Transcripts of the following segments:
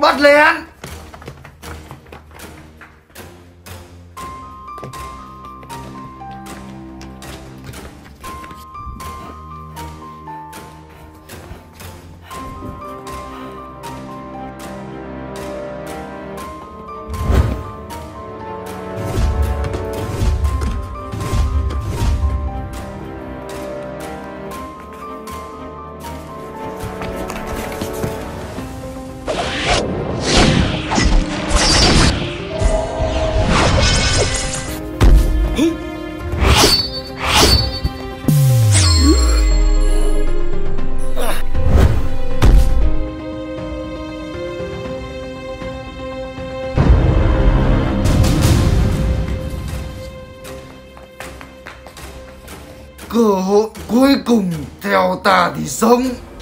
Bắt liền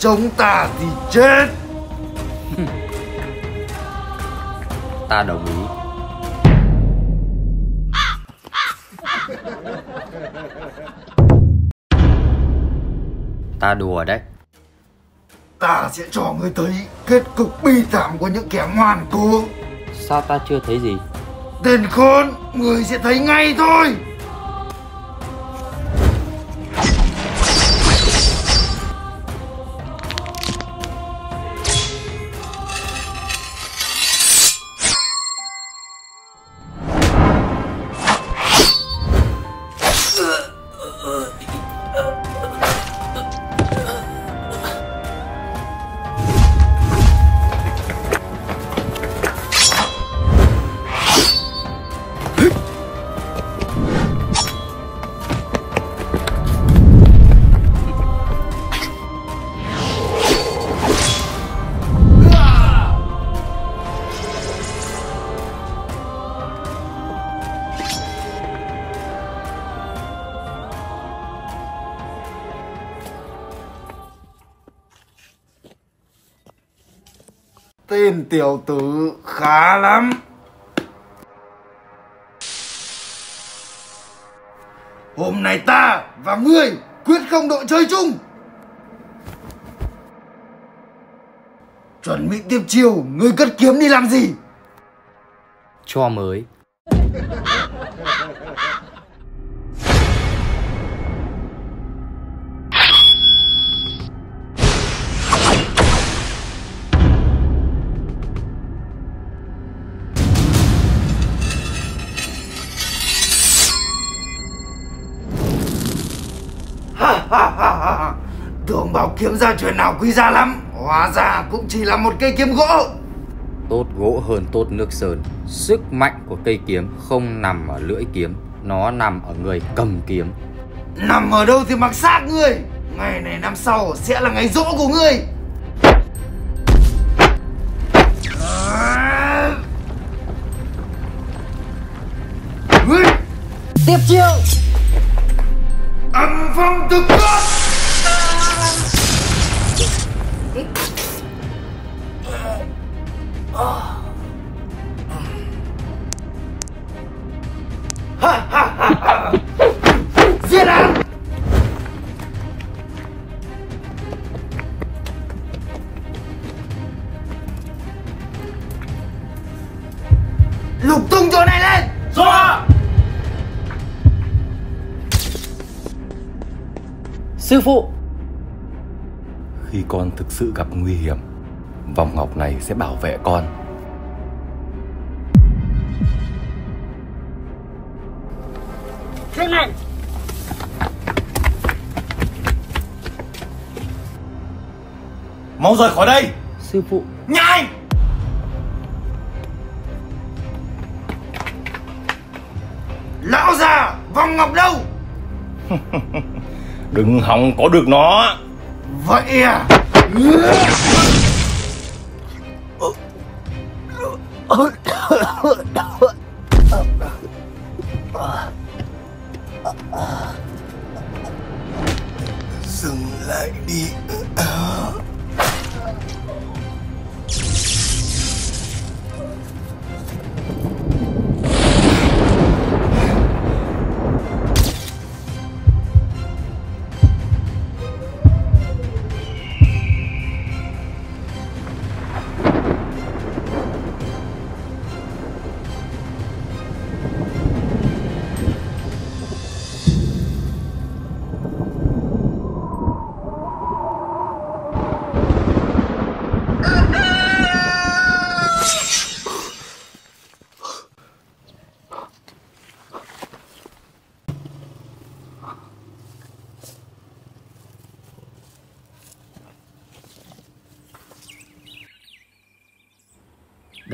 sống ta thì chết. Ta đồng ý. Ta đùa đấy. Ta sẽ cho người thấy Kết cục bi thảm của những kẻ ngoan cố. Sao ta chưa thấy gì? Tên khốn Người sẽ thấy ngay thôi Tên tiểu tử khá lắm. Hôm nay ta và ngươi quyết không đội chơi chung. Chuẩn bị tiếp chiều Ngươi cất kiếm đi làm gì? Cho mới. Tưởng bảo kiếm ra chuyện nào quý giá lắm. Hóa ra cũng chỉ là một cây kiếm gỗ. Tốt gỗ hơn tốt nước sơn. Sức mạnh của cây kiếm không nằm ở lưỡi kiếm Nó nằm ở người cầm kiếm. Nằm ở đâu thì mặc xác ngươi. Ngày này năm sau sẽ là ngày rỗ của ngươi. Ngươi. Tiếp chiêu. Âm phong thực cốt giết hắn lục tung chỗ này lên! Sư phụ! Khi con thực sự gặp nguy hiểm, vòng ngọc này sẽ bảo vệ con. Thế này Mau rời khỏi đây! Sư phụ nhanh lão già vòng ngọc đâu Đừng hòng có được nó! vậy à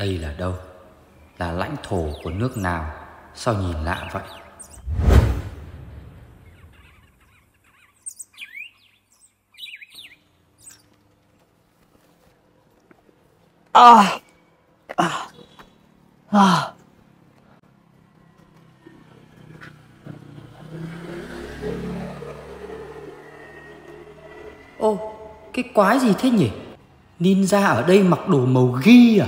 Đây là đâu? Là lãnh thổ của nước nào? Sao nhìn lạ vậy? À. À. À. Ô, cái quái gì thế nhỉ? Ninja ở đây mặc đồ màu ghi à?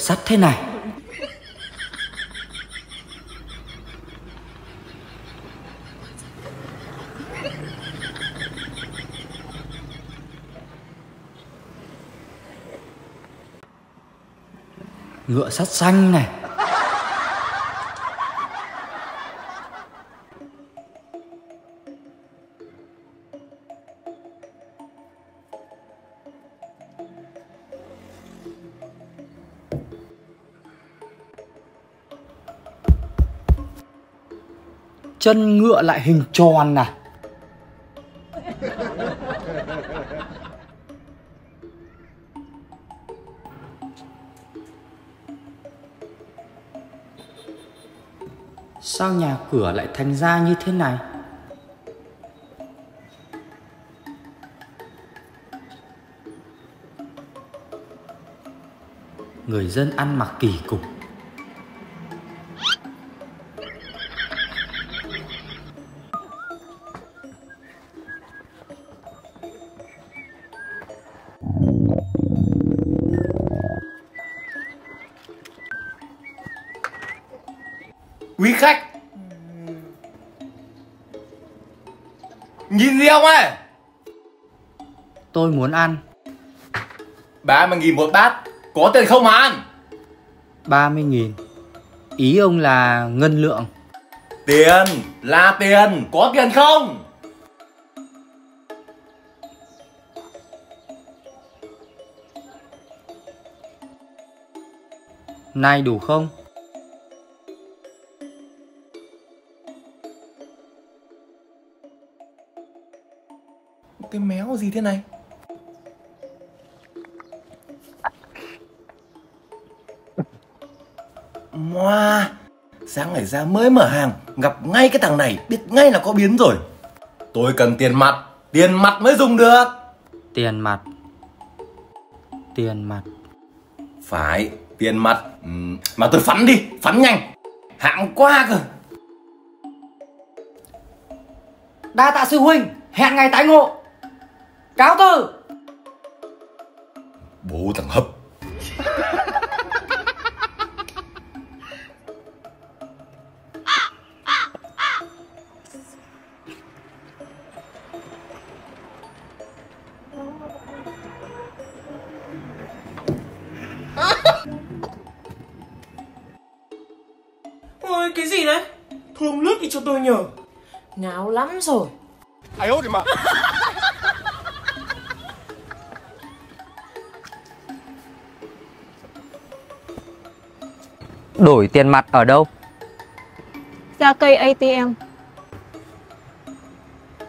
sắt thế này? Ngựa sắt xanh này chân ngựa lại hình tròn à sao nhà cửa lại thành ra như thế này? Người dân ăn mặc kỳ cục. Nhìn gì không ơi tôi muốn ăn. Ba mươi nghìn một bát Có tiền không mà ăn 30 nghìn. Ý ông là ngân lượng. Tiền là tiền Có tiền không? Này đủ không? Cái méo gì thế này? Moa Sáng ngày ra mới mở hàng Gặp ngay cái thằng này Biết ngay là có biến rồi. Tôi cần tiền mặt Tiền mặt mới dùng được. Tiền mặt. Tiền mặt. Phải Tiền mặt. Ừ, Mà tôi phắn đi Phắn nhanh. Hạng quá cơ. Đa tạ sư huynh, hẹn ngày tái ngộ. Cáo từ. Bố thằng hấp. Ôi cái gì đấy? Thôi ông lướt đi cho tôi nhờ. Ngáo lắm rồi Đổi tiền mặt ở đâu? ra cây ATM.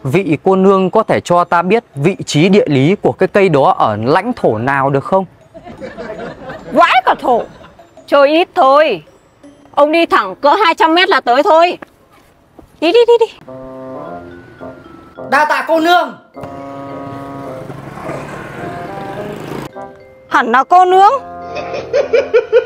Vị cô nương có thể cho ta biết vị trí địa lý của cái cây đó ở lãnh thổ nào được không? Vãi cả thổ. Chơi ít thôi. Ông đi thẳng cỡ 200 mét là tới thôi. Đi đi đi đi. Đa tạ cô nương. Hẳn là cô nướng.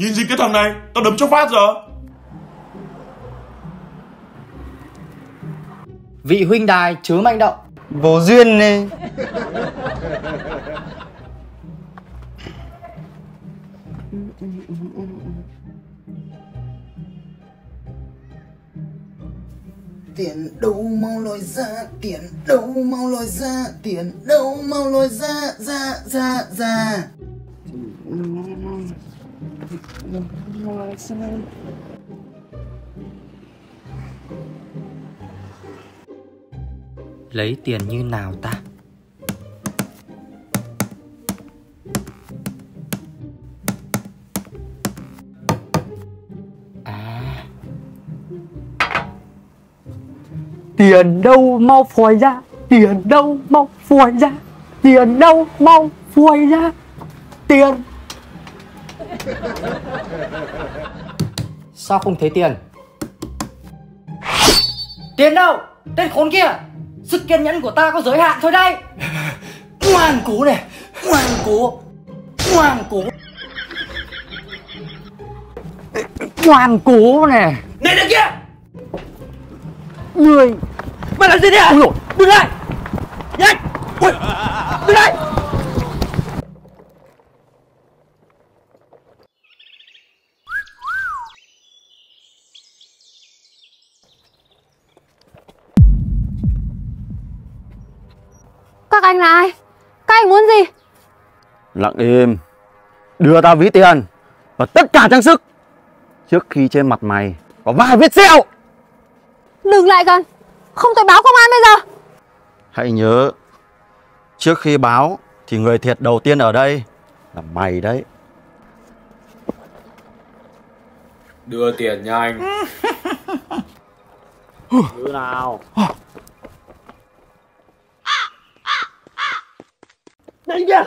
Nhìn gì cái thằng này? Tao đấm cho phát giờ. Vị huynh đài chớ manh động. Vô duyên nè tiền đâu mau lôi ra tiền đâu mau lôi ra tiền đâu mau lôi ra ra ra ra. Lấy tiền như nào ta? À. Tiền đâu mau phòi ra? Tiền đâu mau phòi ra? Tiền đâu mau phòi ra? Tiền. Sao không thấy tiền? Tiền đâu? Tên khốn kia. Sức kiên nhẫn của ta có giới hạn thôi đây. Ngoan cố này. Ngoan cố. Ngoan cố. Ngoan cố này. Này đằng kia. Người. Mày làm gì đấy hả Ôi dồi. Đừng lại. Nhanh. Ui Đừng lại Các anh là ai? Các anh muốn gì? Lặng im. Đưa tao ví tiền Và tất cả trang sức. Trước khi trên mặt mày Có vài vết sẹo. Đừng lại gần. Không tôi báo công an bây giờ. Hãy nhớ Trước khi báo Thì người thiệt đầu tiên ở đây Là mày đấy. Đưa tiền nhanh Đưa nào Này kìa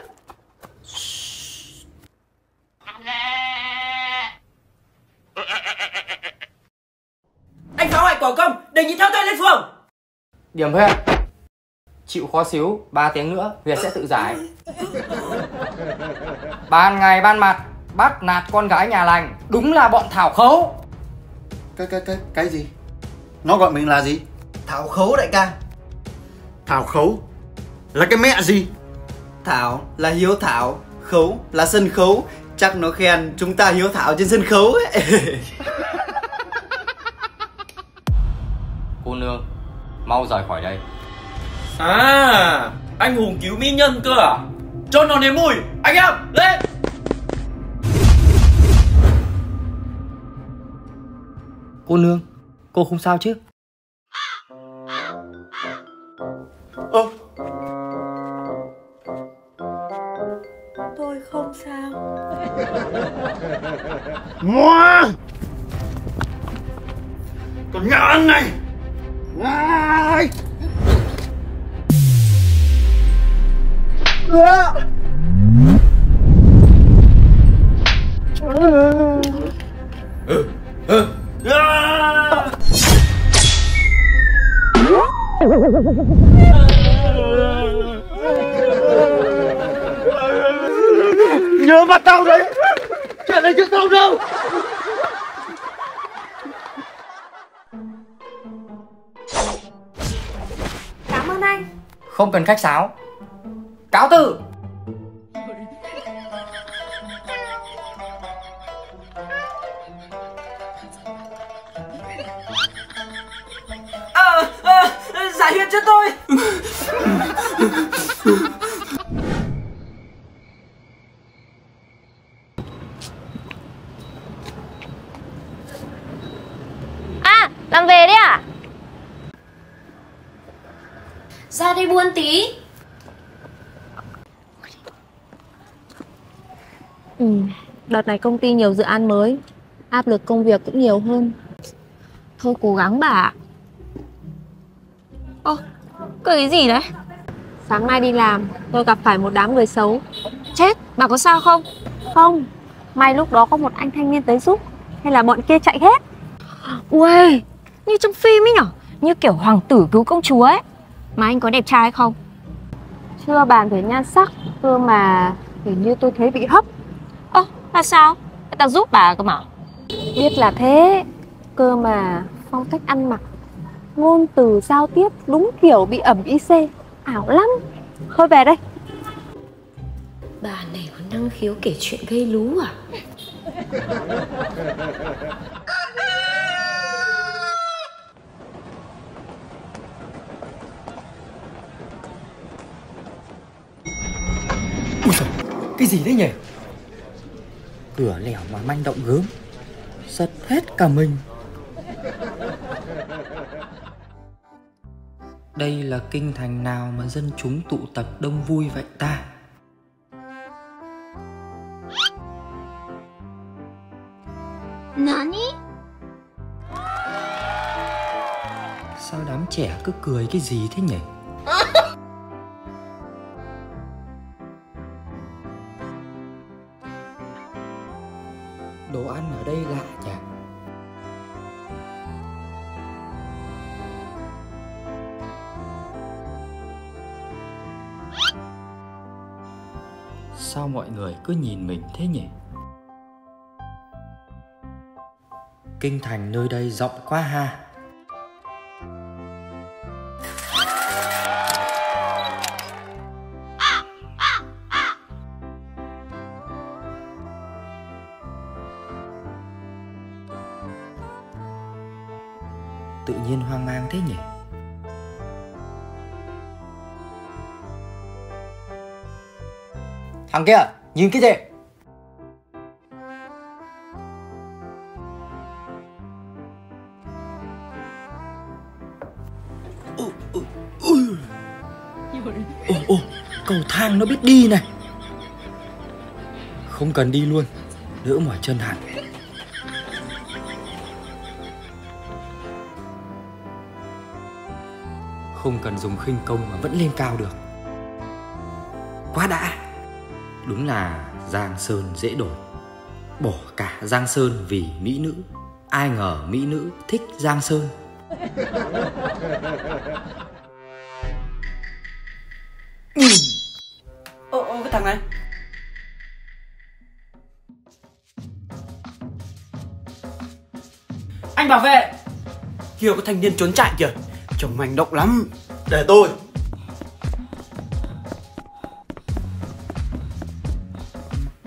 Anh phá hoại quả công Đề nghị theo tôi lên phường. Điểm huyệt Chịu khó xíu 3 tiếng nữa Huyệt sẽ tự giải. Ban ngày ban mặt Bắt nạt con gái nhà lành Đúng là bọn thảo khấu. Cái cái cái cái gì? Nó gọi mình là gì? Thảo khấu đại ca. Thảo khấu Là cái mẹ gì Thảo là hiếu thảo Khấu là sân khấu. Chắc nó khen chúng ta hiếu thảo trên sân khấu ấy. Cô nương Mau rời khỏi đây. À Anh hùng cứu mỹ nhân cơ à? Cho nó nếm mùi Anh em lên! Cô nương Cô không sao chứ Mua Còn nhà ăn này. Ai? Nhớ cần khách sáo. Cáo từ. Đợt này công ty nhiều dự án mới Áp lực công việc cũng nhiều hơn. Thôi cố gắng bà ạ. Ô cái gì đấy? Sáng nay đi làm Tôi gặp phải một đám người xấu. Chết Bà có sao không? Không May lúc đó có một anh thanh niên tới giúp Hay là bọn kia chạy hết. Ui Như trong phim ấy nhở? Như kiểu hoàng tử cứu công chúa ấy. Mà anh có đẹp trai không? Chưa bàn về nhan sắc Cơ mà Hình như tôi thấy bị hấp là sao? Người ta giúp bà cơ mà. Biết là thế. Cơ mà phong cách ăn mặc Ngôn từ giao tiếp đúng kiểu bị ẩm IC Ảo lắm. Thôi về đây. Bà này có năng khiếu kể chuyện gây lú à? Ui giời, cái gì đấy nhỉ? Cửa lẻo mà manh động gớm Giật hết cả mình Đây là kinh thành nào mà dân chúng tụ tập đông vui vậy ta? Nani? Sao đám trẻ cứ cười cái gì thế nhỉ? Cứ nhìn mình thế nhỉ? Kinh thành nơi đây rộng quá ha Tự nhiên hoang mang thế nhỉ? Thằng kia, nhìn cái gì? Ồ, ồ, cầu thang nó biết đi này. Không cần đi luôn Đỡ mỏi chân hẳn. Không cần dùng khinh công mà vẫn lên cao được. Quá đã. Đúng là Giang Sơn dễ đổi. Bỏ cả Giang Sơn vì mỹ nữ. Ai ngờ mỹ nữ thích Giang Sơn. Ô, ô, cái thằng này. Anh bảo vệ. Kia có thanh niên trốn chạy kìa. Trông manh động lắm. Để tôi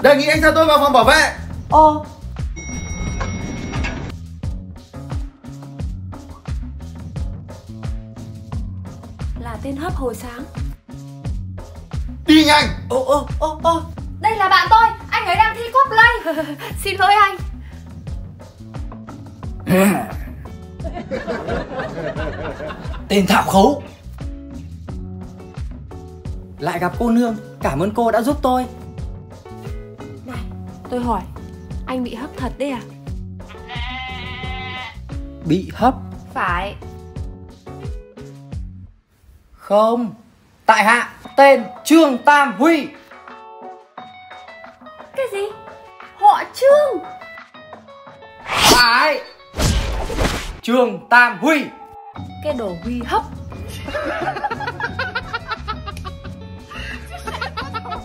Đề nghị anh theo tôi vào phòng bảo vệ. Ô. Là tên hấp hồi sáng. Đi nhanh. Ô, ô, ô, ô. Đây là bạn tôi Anh ấy đang thi cosplay Xin lỗi anh. Tên thạo khấu. Lại gặp cô nương Cảm ơn cô đã giúp tôi tôi hỏi Anh bị hấp thật đấy à? Bị hấp? Phải. Không. Tại hạ tên Trương Tam Huy. Cái gì? Họ Trương. Phải. Trương Tam Huy. Cái đồ Huy hấp.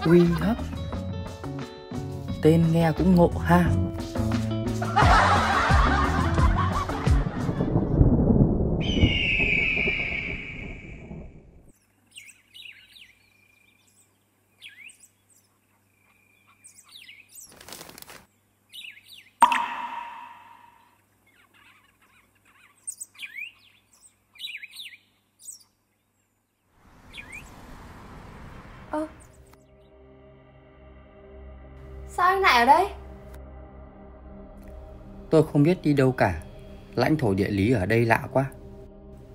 Huy hấp Tên nghe cũng ngộ ha. Tôi không biết đi đâu cả. Lãnh thổ địa lý ở đây lạ quá.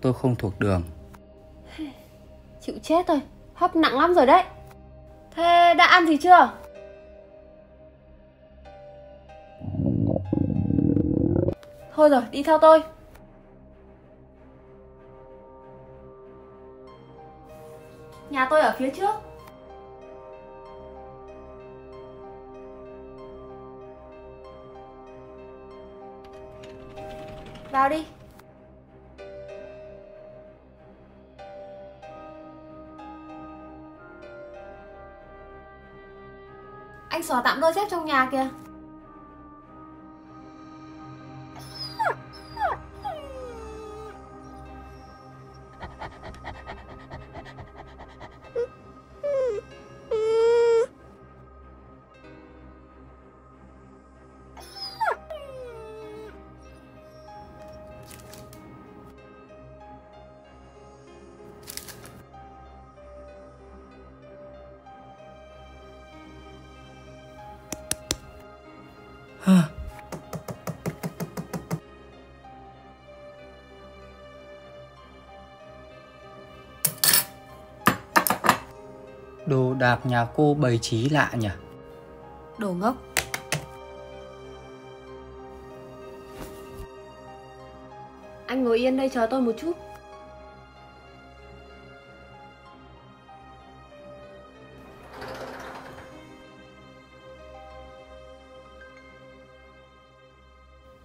Tôi không thuộc đường. Chịu chết thôi Hấp nặng lắm rồi đấy. Thế đã ăn gì chưa? Thôi rồi, đi theo tôi. Nhà tôi ở phía trước. Vào đi. Anh xóa tạm đôi dép trong nhà kìa. Đạc nhà cô bày trí lạ nhỉ? Đồ ngốc. Anh ngồi yên đây chờ tôi một chút.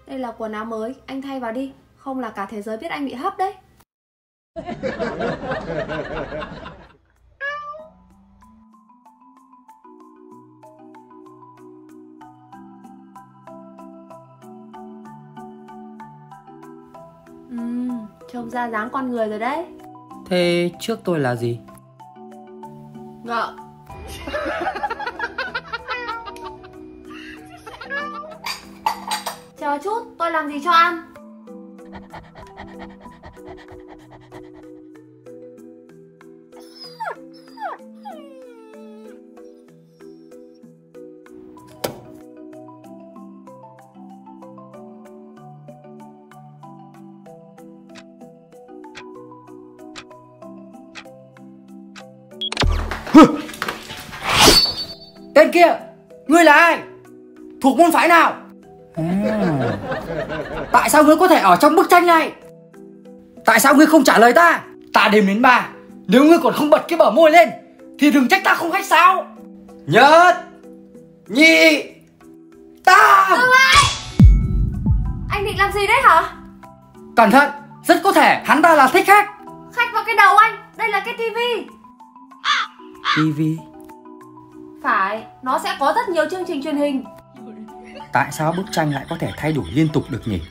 Đây là quần áo mới, anh thay vào đi. Không là cả thế giới biết anh bị hấp đấy ra dáng con người rồi đấy. Thế trước tôi là gì? Ngợ. Chờ chút, tôi làm gì cho ăn Tên kia, ngươi là ai? Thuộc môn phái nào? À, tại sao ngươi có thể ở trong bức tranh này? Tại sao ngươi không trả lời ta? Ta đếm đến ba Nếu ngươi còn không bật cái bờ môi lên Thì đừng trách ta không khách sáo Nhất Nhị Tam Anh định làm gì đấy hả? Cẩn thận Rất có thể hắn ta là thích khách Khách vào cái đầu anh, đây là cái tivi TV Phải, nó sẽ có rất nhiều chương trình truyền hình. Tại sao bức tranh lại có thể thay đổi liên tục được nhỉ?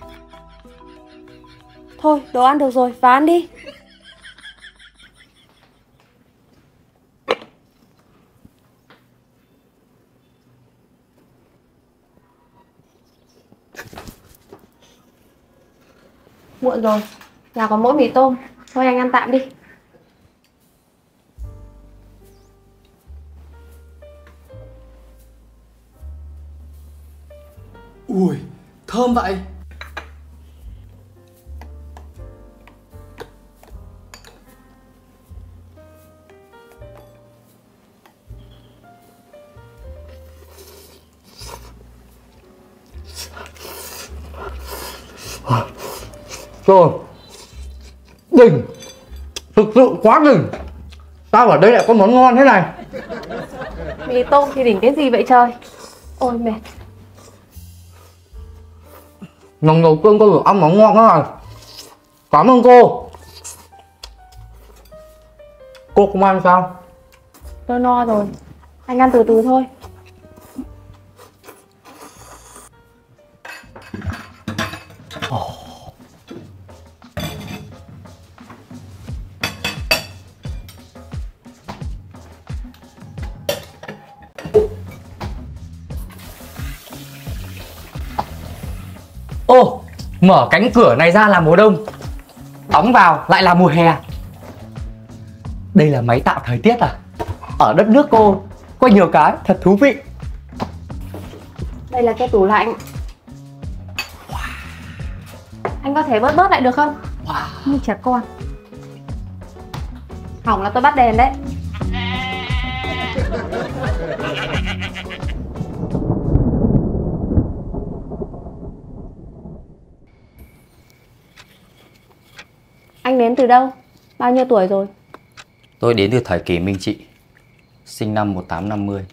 Thôi, đồ ăn được rồi, vào ăn đi. Muộn rồi, nhà có mỗi mì tôm. Thôi anh ăn tạm đi thơm vậy? Trời Đỉnh. Thực sự quá đỉnh. Sao ở đây lại có món ngon thế này. Mì tôm thì đỉnh cái gì vậy trời? Ôi mệt Lần đầu tiên tôi được ăn món ngon thế này Cảm ơn cô. Cô không ăn sao? Tôi no rồi. Anh ăn từ từ thôi. Mở cánh cửa này ra là mùa đông Đóng vào lại là mùa hè. Đây là máy tạo thời tiết à? Ở đất nước cô có nhiều cái thật thú vị. Đây là cái tủ lạnh. Anh có thể bớt bớt lại được không? Như trẻ con. Hỏng là tôi bắt đèn đấy đến từ đâu? Bao nhiêu tuổi rồi? Tôi đến từ thời kỳ Minh Trị Sinh năm 1850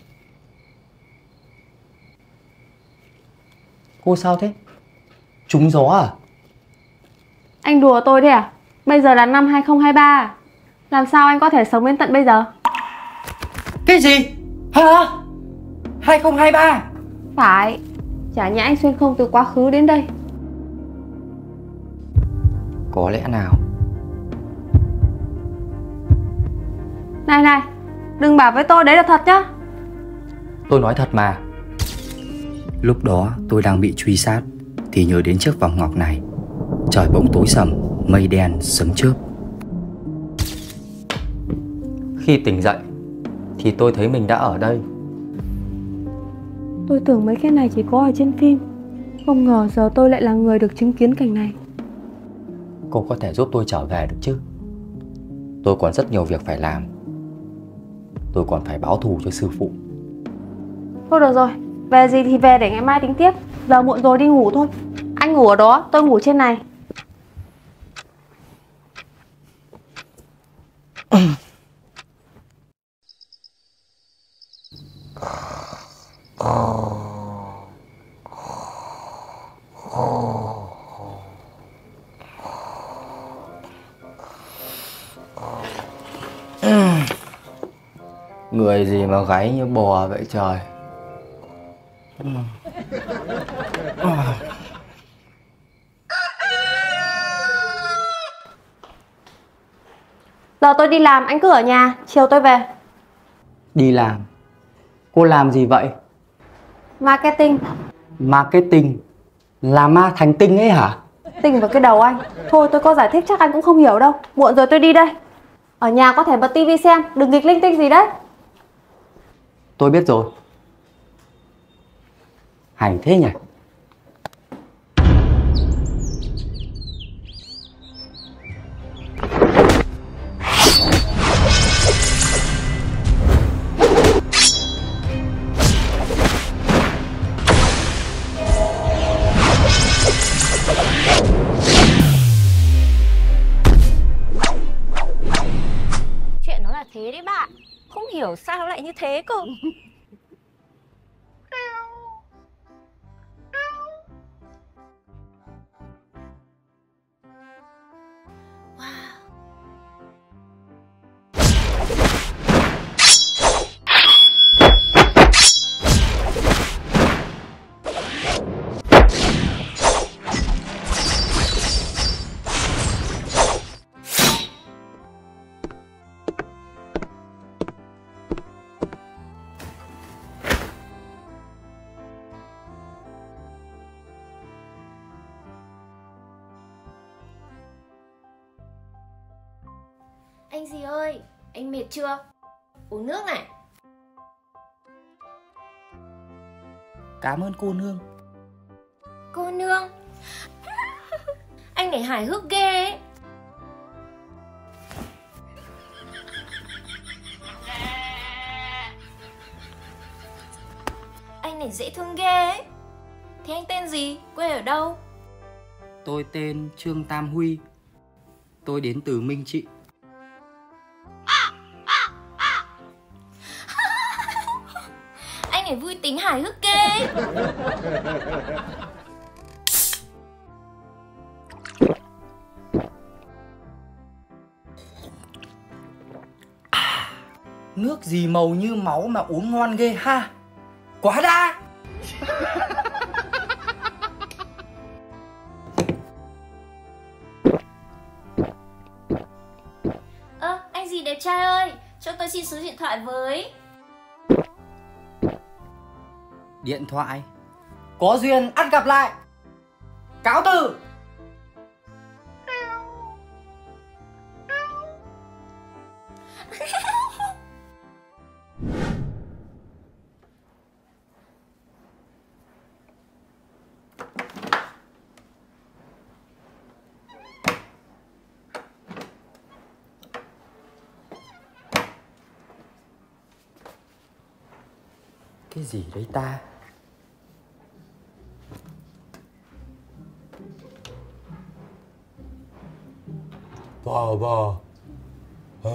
Cô sao thế? Trúng gió à? Anh đùa tôi đấy à? Bây giờ là năm 2023 Làm sao anh có thể sống đến tận bây giờ? Cái gì? Hả? 2023 Phải Chả nhẽ anh xuyên không từ quá khứ đến đây Có lẽ nào Này này Đừng bảo với tôi đấy là thật nhá. Tôi nói thật mà. Lúc đó tôi đang bị truy sát Thì nhớ đến chiếc vòng ngọc này. Trời bỗng tối sầm Mây đen sấm chớp. Khi tỉnh dậy Thì tôi thấy mình đã ở đây. Tôi tưởng mấy cái này chỉ có ở trên phim. Không ngờ giờ tôi lại là người được chứng kiến cảnh này. Cô có thể giúp tôi trở về được chứ? Tôi còn rất nhiều việc phải làm Tôi còn phải báo thù cho sư phụ. Thôi được rồi Về gì thì về để ngày mai tính tiếp. Giờ muộn rồi đi ngủ thôi. Anh ngủ ở đó, tôi ngủ trên này Người gì mà gáy như bò vậy trời. Giờ tôi đi làm, anh cứ ở nhà Chiều tôi về. Đi làm? Cô làm gì vậy? Marketing. Marketing? Là ma thành tinh ấy hả? Tinh vào cái đầu anh. Thôi tôi có giải thích chắc anh cũng không hiểu đâu. Muộn rồi tôi đi đây. Ở nhà có thể bật tivi xem Đừng nghịch linh tinh gì đấy Tôi biết rồi Hành thế nhỉ? Thế cơ Anh gì ơi, anh mệt chưa? Uống nước này. Cảm ơn cô nương. Cô nương. Anh này hài hước ghê ấy. Anh này dễ thương ghê ấy. Thế anh tên gì? Quê ở đâu? Tôi tên Trương Tam Huy. Tôi đến từ Minh Trị hước. Nước gì màu như máu mà uống ngon ghê ha Quá đa. Ơ, anh gì đẹp trai ơi Cho tôi xin số điện thoại với Điện thoại. Có duyên ăn gặp lại. Cáo từ. Cái gì đấy ta? Bò bò Ờ.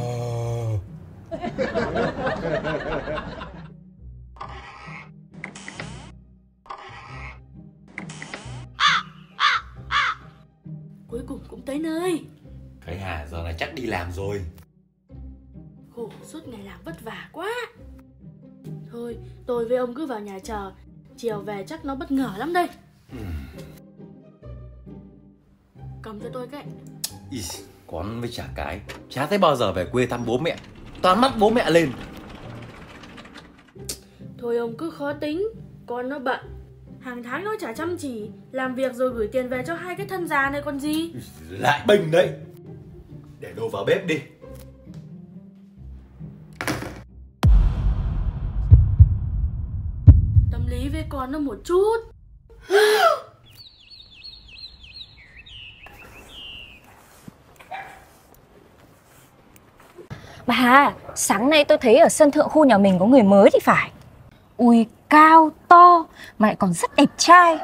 Cuối cùng cũng tới nơi. Cái Hà giờ này chắc đi làm rồi. Khổ suốt ngày làm vất vả quá. Thôi tôi với ông cứ vào nhà chờ. Chiều về chắc nó bất ngờ lắm đây. Cầm cho tôi cái. Ý, Con với chả cái. Chả thấy bao giờ về quê thăm bố mẹ. Toàn mắt bố mẹ lên. Thôi ông cứ khó tính Con nó bận. Hàng tháng nó chả chăm chỉ Làm việc rồi gửi tiền về cho hai cái thân già này còn gì? Lại bình đấy. Để đồ vào bếp đi. Tâm lý với con nó một chút Bà, sáng nay tôi thấy ở sân thượng khu nhà mình có người mới thì phải. Ui, cao, to, mà lại còn rất đẹp trai.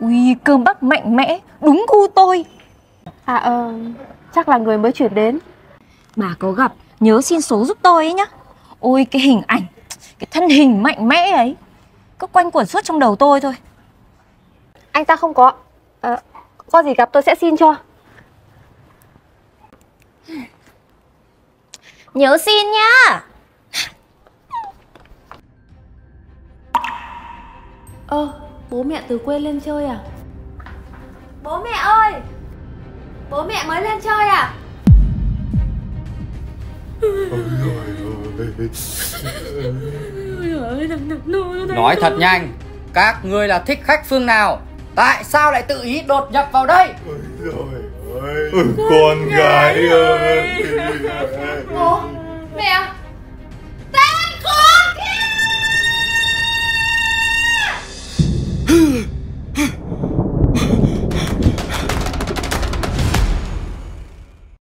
Ui, cơ bắp mạnh mẽ, đúng gu tôi. À ờ, chắc là người mới chuyển đến. Bà có gặp, nhớ xin số giúp tôi ấy nhá. Ôi, cái hình ảnh, cái thân hình mạnh mẽ ấy Cứ quanh quẩn suốt trong đầu tôi thôi. Anh ta không có Ờ, có gì gặp tôi sẽ xin cho Nhớ xin nhá. Ơ, bố mẹ từ quê lên chơi à? Bố mẹ ơi! Bố mẹ mới lên chơi à? Nói thật nhanh Các ngươi là thích khách phương nào? Tại sao lại tự ý đột nhập vào đây ơi. Ừ, con gái ơi. Bố mẹ. Tên con kia.